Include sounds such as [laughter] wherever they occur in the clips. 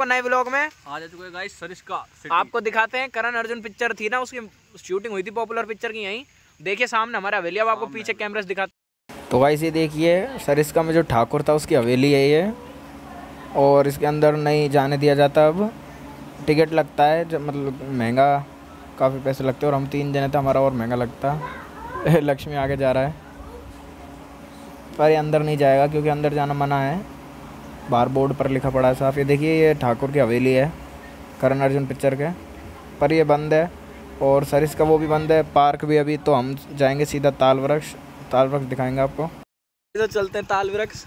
आपका नए ब्लॉग में। आ जा चुके गाइस सरिस्का आपको दिखाते हैं करण अर्जुन पिक्चर थी ना उसकी शूटिंग हुई थी पॉपुलर पिक्चर की यहीं। देखिए सामने हमारा हवेली अब आपको पीछे कैमरे से दिखाते तो गाइस ये देखिए सरिस्का में जो ठाकुर था उसकी हवेली है ये। और इसके अंदर नहीं जाने दिया जाता अब। टिकट लगता है जब मतलब महँगा काफ़ी पैसे लगते हैं और हम तीन जने थे हमारा और महँगा लगता। [laughs] लक्ष्मी आगे जा रहा है। पर ये अंदर नहीं जाएगा क्योंकि अंदर जाना मना है। बाहर बोर्ड पर लिखा पड़ा है साफ़। ये देखिए ये ठाकुर की हवेली है करण अर्जुन पिक्चर के। पर ये बंद है और सरिस का वो भी बंद है पार्क भी अभी तो हम जाएँगे सीधा ताल वृक्ष ताल वृक्ष दिखाएँगे आपको। तो चलते हैं ताल वृक्ष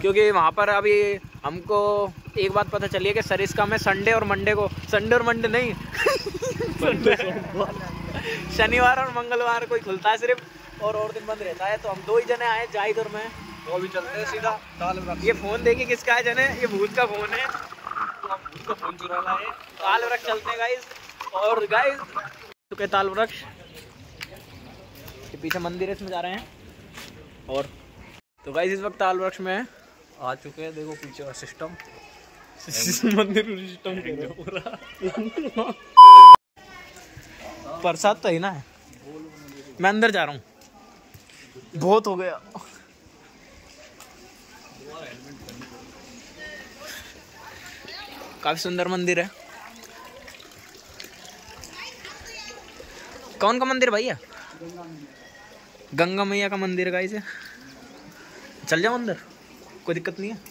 क्योंकि वहाँ पर अभी हमको एक बात पता चली है कि सरिस का में संडे और मंडे को संडे और मंडे नहीं [laughs] शनिवार और मंगलवार को ही खुलता है सिर्फ़ और और दिन बंद रहता है तो हम दो ही जने आए जाहिद और मैं। तो अभी चलते हैं सीधा ताल वृक्ष ये फ़ोन देखिए किसका है जने? ये भूत का फ़ोन है। तो हम उसका फ़ोन चुरा लाए ताल वृक्ष चलते हैं गाइस और गाइस चुके ताल वृक्ष। पीछे मंदिर है इसमें जा रहे हैं। और तो गाइस इस वक्त ताल वृक्ष में है आ चुके हैं। देखो पीछे का सिस्टम [laughs] मंदिर सिस्टम पूरा। प्रसाद तो ही ना? है मैं अंदर जा रहा हूँ। बहुत हो गया। काफ़ी सुंदर मंदिर है। कौन का मंदिर भैया? गंगा मैया का मंदिर है इसे। चल जाओ अंदर, कोई दिक्कत नहीं है।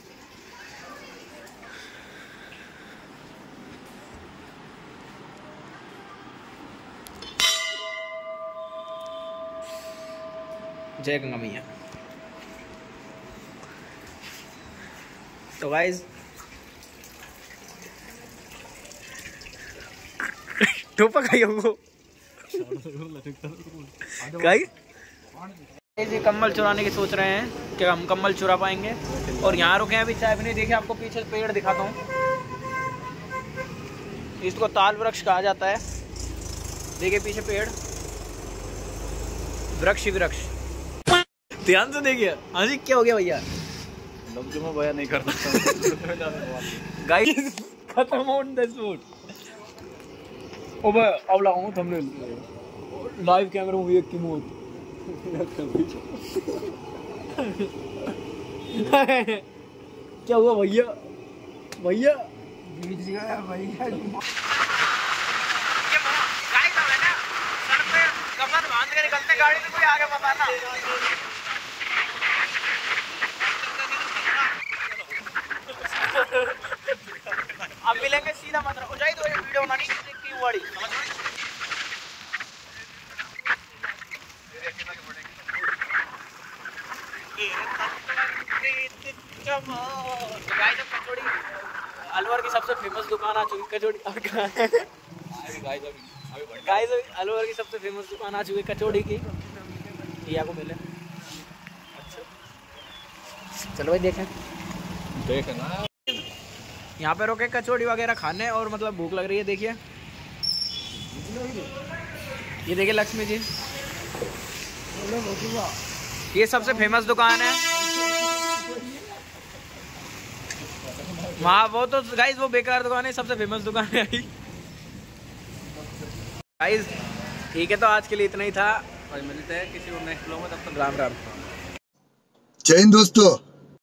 जय गंगा मैया। तो गाइज़ टोपा ये कम्बल चुराने की सोच रहे हैं कि हम कम्बल चुरा पाएँगे। और यहाँ रुके हैं अभी चाय भी नहीं देखे आपको पीछे पेड़ दिखाता हूँ। इसको ताल वृक्ष कहा जाता है। देखिए, पीछे पेड़। वृक्ष वृक्ष। ध्यान से देखिए। हाँ जी, क्या हो गया भैया? लफ्जों में बयान नहीं कर सकता गाइस [laughs] खत्म ऑन द स्पॉट ओ भाई अब लगाऊँ थंबनेल लाइव कैमरा में एक की मौत। क्या हुआ भैया? भैया? गाड़ी में कोई आगे बताना मिलेंगे सीधा मतलब जाए तो वीडियो बनानी की वाड़ी अलवर की सबसे फ़ेमस दुकान आ चुकी कचौड़ी गाइस अलवर की सबसे फ़ेमस दुकान आ चुकी कचौड़ी की। या को मिले। अच्छा चलो भाई देखें। देखना। यहाँ पे रोके कचौड़ी वगैरह खाने और मतलब भूख लग रही है, देखिए। ये देखिए लक्ष्मी जी। ये सबसे फ़ेमस दुकान है। वहाँ वो तो गाइस वो बेकार दुकान है, सबसे फ़ेमस दुकान है गाइस ठीक है तो आज के लिए इतना ही था। और मिलते हैं किसी और नेक्स्ट ब्लॉग में, तब तक राम राम। जय हिंद दोस्तों।